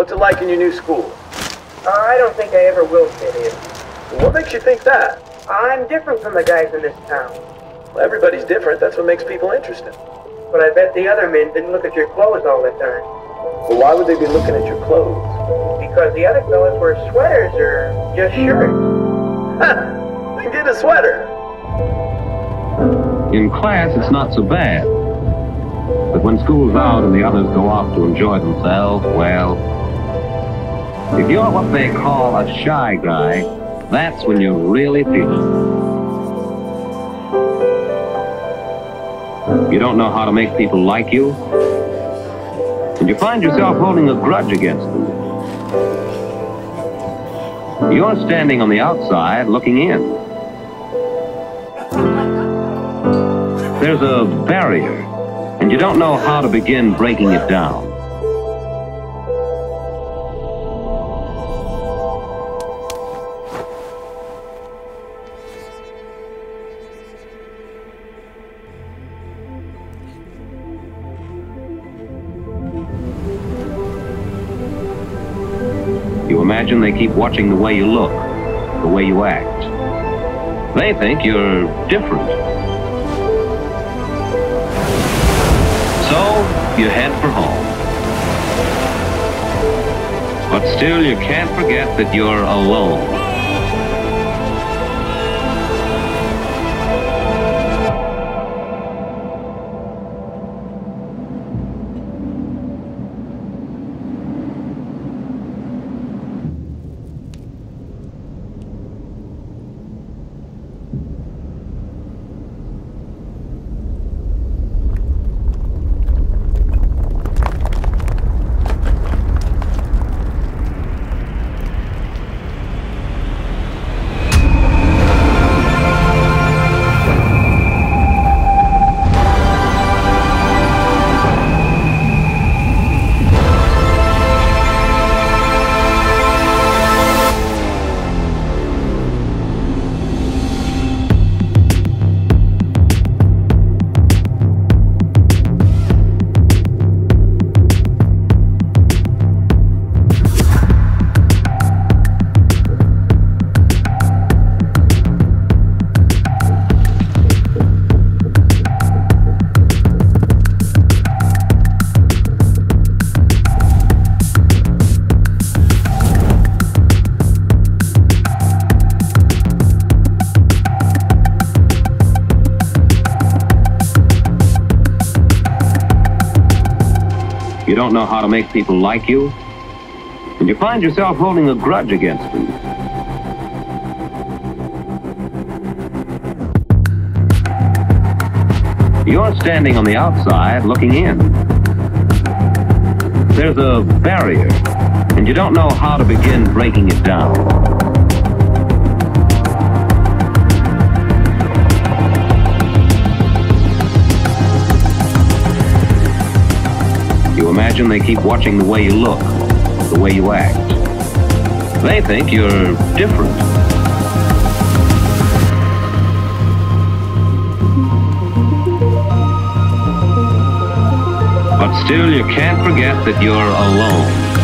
What's it like in your new school? Uh, I don't think I ever will fit in. What makes you think that? I'm different from the guys in this town. Well, everybody's different. That's what makes people interesting. But I bet the other men didn't look at your clothes all the time. Well, why would they be looking at your clothes? Because the other fellas wear sweaters or just shirts. Ha! Then get a sweater. In class, it's not so bad. But when school's out and the others go off to enjoy themselves, well, if you're what they call a shy guy, that's when you really feel it. You don't know how to make people like you, and you find yourself holding a grudge against them. You're standing on the outside looking in. There's a barrier, and you don't know how to begin breaking it down. Imagine they keep watching the way you look, the way you act. They think you're different. So you head for home. But still, you can't forget that you're alone. You don't know how to make people like you, and you find yourself holding a grudge against them. You're standing on the outside looking in. There's a barrier, and you don't know how to begin breaking it down. They keep watching the way you look, the way you act. They think you're different. But still, you can't forget that you're alone.